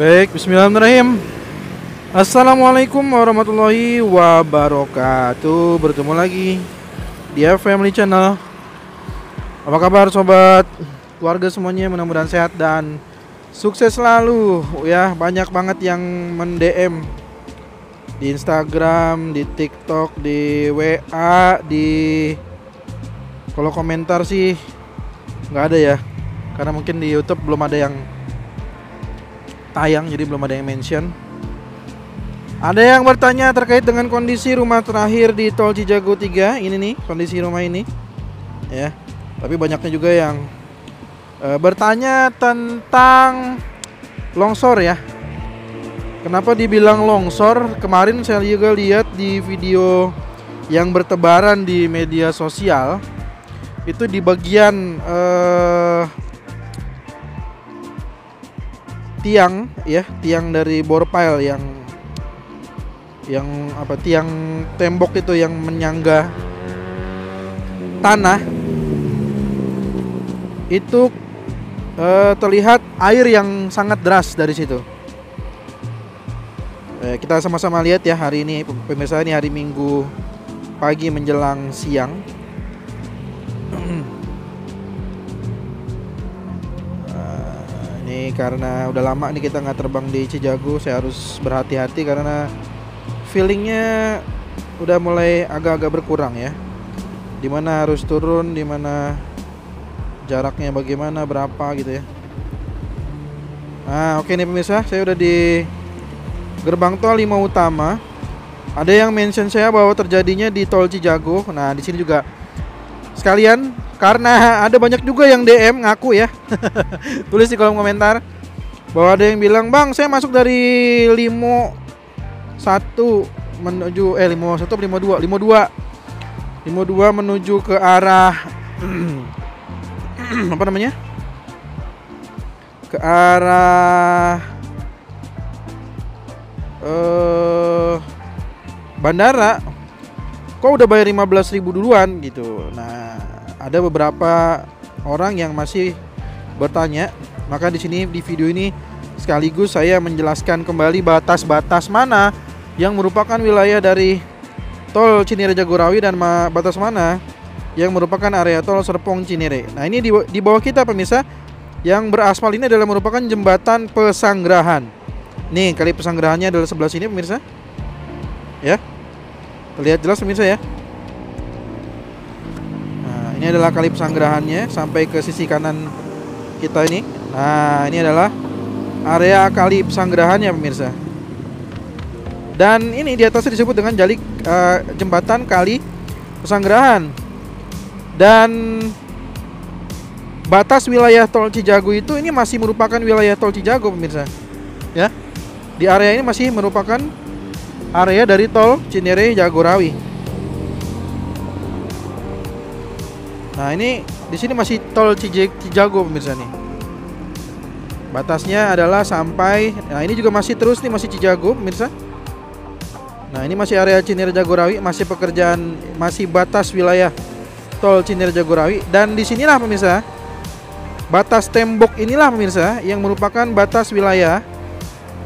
Baik, bismillahirrahmanirrahim. Assalamualaikum warahmatullahi wabarakatuh. Bertemu lagi di Family Channel. Apa kabar sobat? Keluarga semuanya mudah-mudahan sehat dan sukses selalu ya. Banyak banget yang mendm di Instagram, di TikTok, di WA, di kalau komentar sih nggak ada ya. Karena mungkin di YouTube belum ada yang tayang jadi belum ada yang mention. Ada yang bertanya terkait dengan kondisi rumah terakhir di Tol Cijago 3 ini nih kondisi rumah ini ya. Tapi banyaknya juga yang uh, bertanya tentang longsor ya. Kenapa dibilang longsor? Kemarin saya juga lihat di video yang bertebaran di media sosial itu di bagian uh, tiang ya tiang dari bor pile yang yang apa tiang tembok itu yang menyangga tanah. Itu eh, terlihat air yang sangat deras dari situ. Eh, kita sama-sama lihat ya hari ini pemirsa ini hari Minggu pagi menjelang siang ini karena udah lama nih kita nggak terbang di Cijago saya harus berhati-hati karena feelingnya udah mulai agak-agak berkurang ya. Di mana harus turun di mana jaraknya bagaimana berapa gitu ya. Nah oke nih pemirsa saya udah di gerbang tol 5 utama. Ada yang mention saya bahwa terjadinya di tol Cijago. Nah di sini juga sekalian karena ada banyak juga yang DM ngaku ya. Tulis di kolom komentar. Bahwa ada yang bilang, "Bang, saya masuk dari limo satu menuju eh limo satu limo dua? Limo dua. Limo dua menuju ke arah apa namanya? Ke arah uh, bandara. Kok udah bayar 15 ribu duluan? Gitu. Nah ada beberapa orang yang masih bertanya. Maka di sini di video ini sekaligus saya menjelaskan kembali batas-batas mana yang merupakan wilayah dari tol Cinere Jagorawi dan batas mana yang merupakan area tol Serpong Cinere. Nah, ini di, di bawah kita pemirsa yang beraspal ini adalah merupakan jembatan Pesanggerahan. Nih, kali Pesanggerahannya adalah sebelah sini pemirsa. Ya. Terlihat jelas pemirsa ya. Ini adalah kali pesanggerahannya sampai ke sisi kanan kita ini. Nah, ini adalah area kali pesanggerahannya pemirsa. Dan ini di atasnya disebut dengan jalik uh, jembatan kali pesanggerahan. Dan batas wilayah tol Cijago itu ini masih merupakan wilayah tol Cijago pemirsa. Ya. Di area ini masih merupakan area dari tol Cinere Jagorawi. Nah ini di sini masih tol Cijago pemirsa nih. Batasnya adalah sampai, nah ini juga masih terus nih masih Cijago pemirsa. Nah ini masih area Cinere Jagorawi, masih pekerjaan, masih batas wilayah tol Cinere Jagorawi dan di sinilah pemirsa batas tembok inilah pemirsa yang merupakan batas wilayah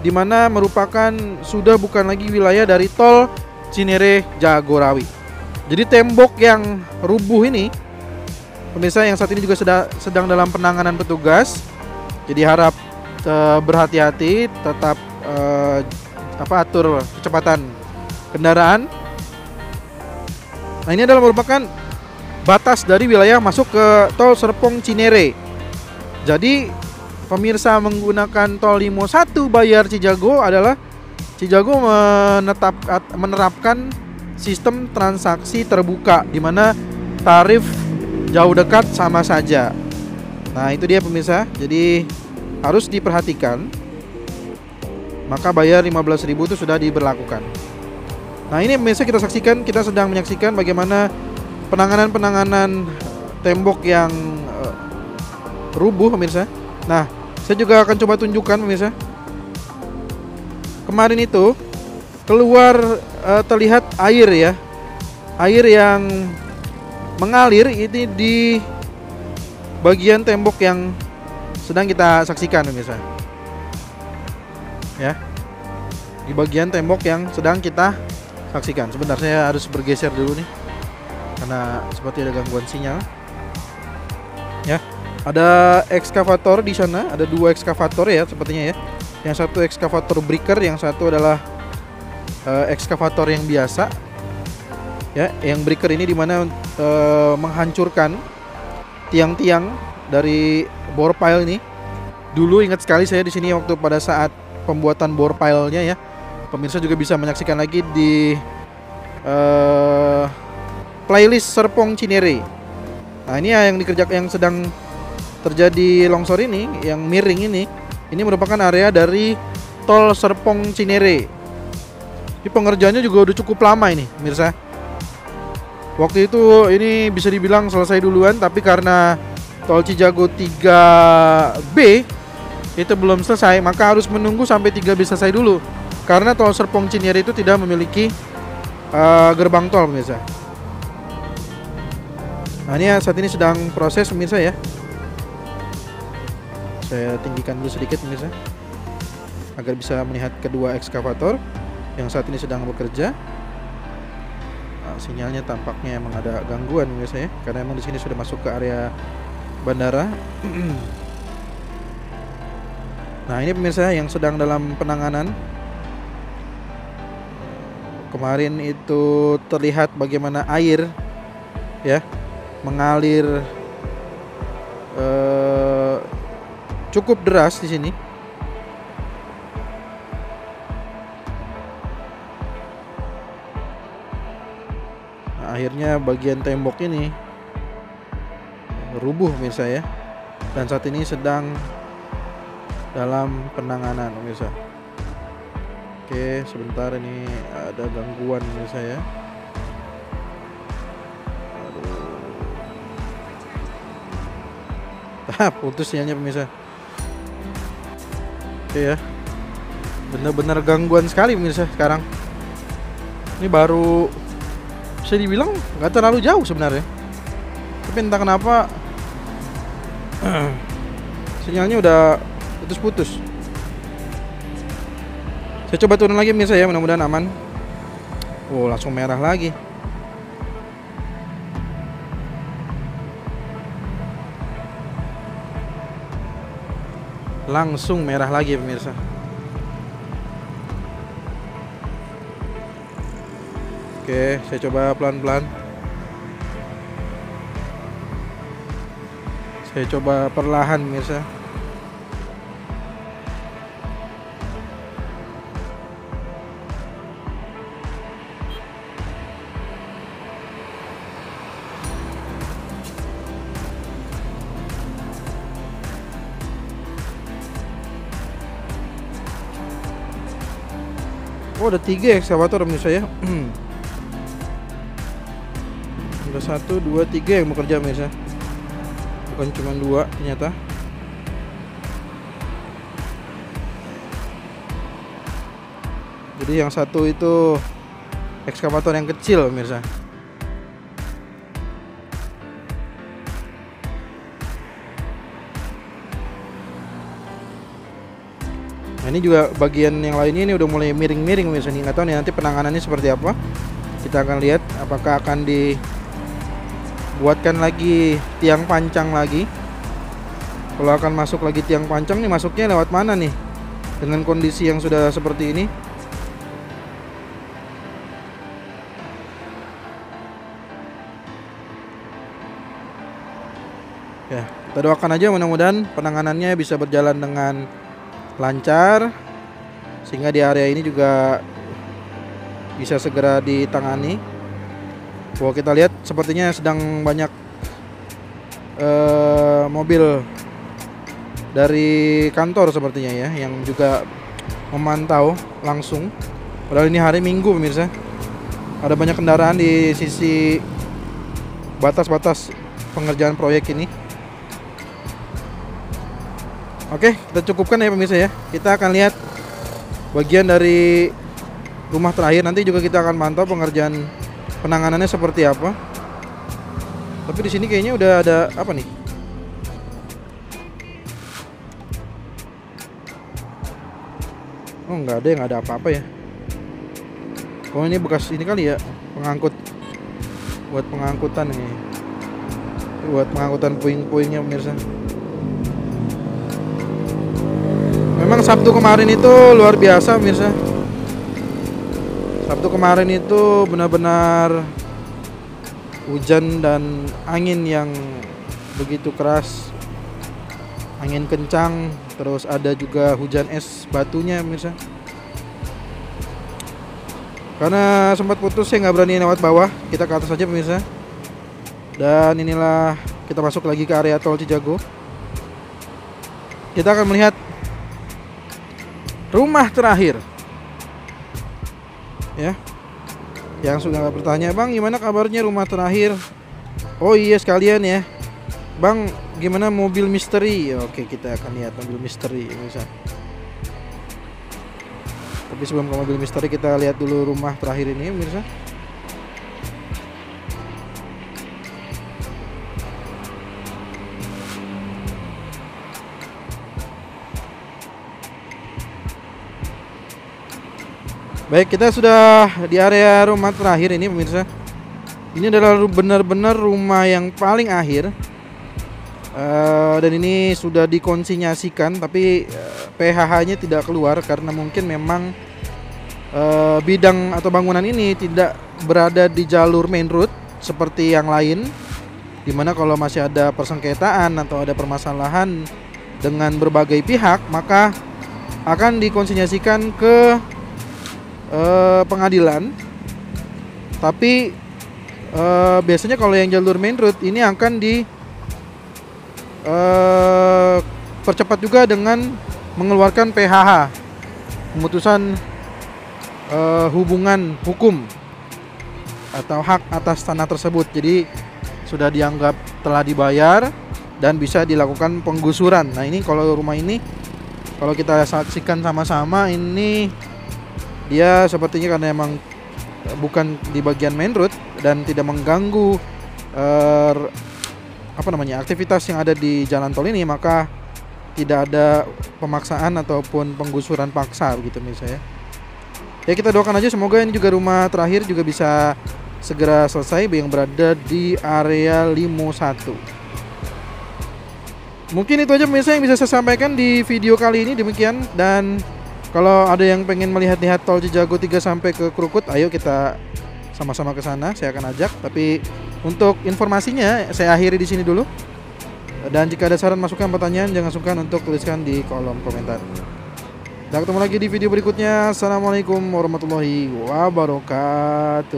di mana merupakan sudah bukan lagi wilayah dari tol Cinere Jagorawi. Jadi tembok yang rubuh ini Pemirsa yang saat ini juga sedang, sedang dalam penanganan petugas. Jadi harap uh, berhati-hati, tetap uh, apa atur kecepatan kendaraan. Nah, ini adalah merupakan batas dari wilayah masuk ke tol Serpong Cinere. Jadi pemirsa menggunakan tol Limo 1 bayar Cijago adalah Cijago menetap menerapkan sistem transaksi terbuka di mana tarif jauh dekat sama saja. Nah, itu dia pemirsa. Jadi harus diperhatikan. Maka bayar 15.000 itu sudah diberlakukan. Nah, ini pemirsa kita saksikan, kita sedang menyaksikan bagaimana penanganan-penanganan tembok yang uh, rubuh pemirsa. Nah, saya juga akan coba tunjukkan pemirsa. Kemarin itu keluar uh, terlihat air ya. Air yang mengalir ini di bagian tembok yang sedang kita saksikan pemirsa. ya di bagian tembok yang sedang kita saksikan. Sebentar saya harus bergeser dulu nih karena seperti ada gangguan sinyal. Ya, ada ekskavator di sana, ada dua ekskavator ya sepertinya ya. Yang satu ekskavator breaker, yang satu adalah uh, ekskavator yang biasa. Ya, yang breaker ini di mana uh, menghancurkan tiang-tiang dari bore pile ini. Dulu ingat sekali saya di sini waktu pada saat pembuatan bore pile-nya ya. Pemirsa juga bisa menyaksikan lagi di uh, playlist Serpong Cinere. Nah, ini ya yang dikerjakan yang sedang terjadi longsor ini, yang miring ini, ini merupakan area dari tol Serpong Cinere. Ini pengerjaannya juga udah cukup lama ini, mirsa. Waktu itu ini bisa dibilang selesai duluan, tapi karena tol Cijago 3B itu belum selesai, maka harus menunggu sampai 3B selesai dulu. Karena tol Serpong Cinere itu tidak memiliki uh, gerbang tol, pemirsa. Nah ini ya, saat ini sedang proses pemirsa ya. Saya tinggikan dulu sedikit pemirsa agar bisa melihat kedua ekskavator yang saat ini sedang bekerja. Sinyalnya tampaknya emang ada gangguan pemirsa ya, karena emang di sini sudah masuk ke area bandara. nah ini pemirsa yang sedang dalam penanganan. Kemarin itu terlihat bagaimana air ya mengalir uh, cukup deras di sini. Akhirnya bagian tembok ini rubuh pemirsa ya. Dan saat ini sedang dalam penanganan pemirsa. Oke, sebentar ini ada gangguan pemirsa ya. ah putus sinyalnya pemirsa oke ya bener-bener gangguan sekali pemirsa sekarang ini baru bisa dibilang nggak terlalu jauh sebenarnya. Tapi entah kenapa sinyalnya udah putus-putus. Saya coba turun lagi pemirsa ya. Mudah-mudahan aman. Oh langsung merah lagi. Langsung merah lagi pemirsa Oke saya coba pelan-pelan. Saya coba perlahan pemirsa. Oh ada tiga ekskavator menurut saya Ada satu, dua, tiga yang bekerja menurut Bukan cuma dua ternyata. Jadi yang satu itu ekskavator yang kecil pemirsa Nah ini juga bagian yang lainnya ini udah mulai miring-miring misalnya nggak tahu nih nanti penanganannya seperti apa. Kita akan lihat apakah akan dibuatkan lagi tiang pancang lagi. Kalau akan masuk lagi tiang pancang nih masuknya lewat mana nih? Dengan kondisi yang sudah seperti ini. Ya, kita doakan aja mudah-mudahan penanganannya bisa berjalan dengan lancar sehingga di area ini juga bisa segera ditangani. Bahwa kita lihat sepertinya sedang banyak uh, mobil dari kantor sepertinya ya yang juga memantau langsung. Padahal ini hari Minggu pemirsa. Ada banyak kendaraan di sisi batas-batas pengerjaan proyek ini. Oke, kita cukupkan ya pemirsa ya. Kita akan lihat bagian dari rumah terakhir. Nanti juga kita akan mantau pengerjaan penanganannya seperti apa. Tapi di sini kayaknya udah ada apa nih? Oh nggak ada yang ada apa-apa ya. Oh ini bekas ini kali ya pengangkut buat pengangkutan ini. Buat pengangkutan puing-puingnya pemirsa. Memang Sabtu kemarin itu luar biasa pemirsa. Sabtu kemarin itu benar-benar hujan dan angin yang begitu keras. Angin kencang terus ada juga hujan es batunya pemirsa karena sempat putus saya nggak berani lewat bawah. Kita ke atas saja pemirsa dan inilah kita masuk lagi ke area tol Cijago. Kita akan melihat rumah terakhir ya. Yang sudah bertanya bang gimana kabarnya rumah terakhir? Oh iya sekalian ya. Bang gimana mobil misteri? Oke kita akan lihat mobil misteri misal tapi sebelum ke mobil misteri kita lihat dulu rumah terakhir ini pemirsa Baik, kita sudah di area rumah terakhir ini pemirsa. Ini adalah benar-benar rumah yang paling akhir. Uh, dan ini sudah dikonsinyasikan tapi uh, eh, PHH-nya tidak keluar karena mungkin memang uh, bidang atau bangunan ini tidak berada di jalur main road seperti yang lain di mana kalau masih ada persengketaan atau ada permasalahan dengan berbagai pihak maka akan dikonsinyasikan ke uh, pengadilan. Tapi uh, biasanya kalau yang jalur main road ini akan di uh, percepat juga dengan mengeluarkan PHH pemutusan uh, hubungan hukum atau hak atas tanah tersebut. Jadi sudah dianggap telah dibayar dan bisa dilakukan penggusuran. Nah ini kalau rumah ini kalau kita saksikan sama-sama ini dia sepertinya karena emang bukan di bagian main road dan tidak mengganggu uh, apa namanya aktivitas yang ada di jalan tol ini maka tidak ada pemaksaan ataupun penggusuran paksa gitu misalnya ya. Kita doakan aja semoga ini juga rumah terakhir juga bisa segera selesai yang berada di area Limo 1 mungkin itu aja pemirsa yang bisa saya sampaikan di video kali ini demikian dan kalau ada yang pengen melihat-lihat tol Cijago 3 sampai ke Krukut, ayo kita sama-sama ke sana. Saya akan ajak. Tapi untuk informasinya saya akhiri di sini dulu. Dan jika ada saran masukan pertanyaan jangan sungkan untuk tuliskan di kolom komentar. Dan ketemu lagi di video berikutnya. Assalamualaikum warahmatullahi wabarakatuh.